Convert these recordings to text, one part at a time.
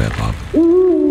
Hip Hop.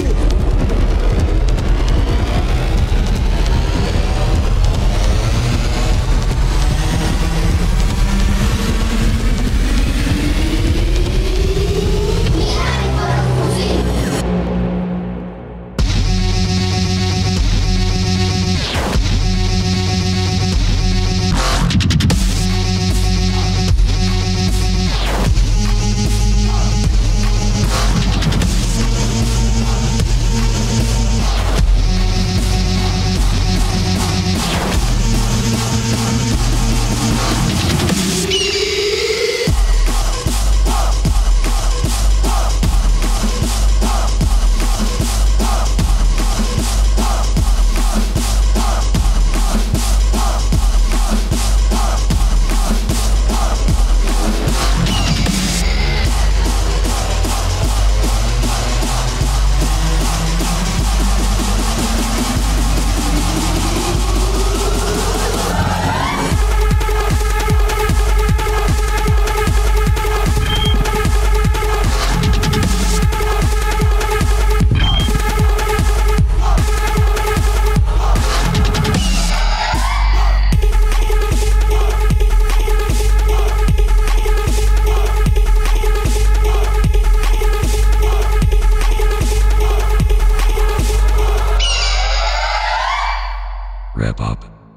wrap up.